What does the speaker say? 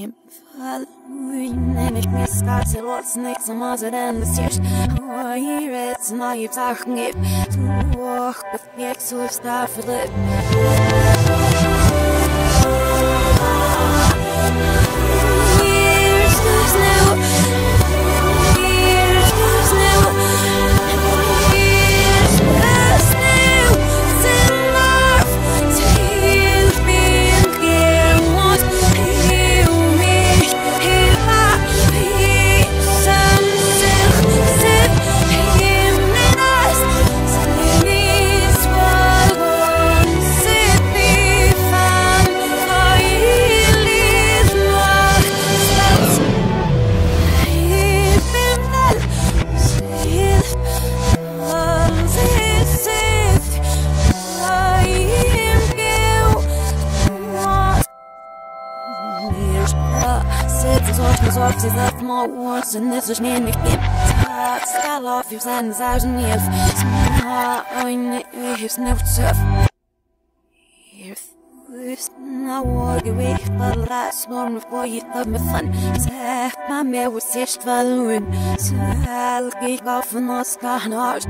моим Follow me, спаси лоцник, сама заден достишь Мой рец, но и птах мне Твох, подпек свой встав и лып Zorg, zorg, ze zegt maar woord. En dit is mijn begrip. Skal af, je zijn zuizen hier. Smaar, een eeuwig snuftje. Hier is na woord gewicht. Wel raas, maar me voor je dat me van. Zeg maar mij, hoe zegt wel hun. Zal ik af en ons gaan hard.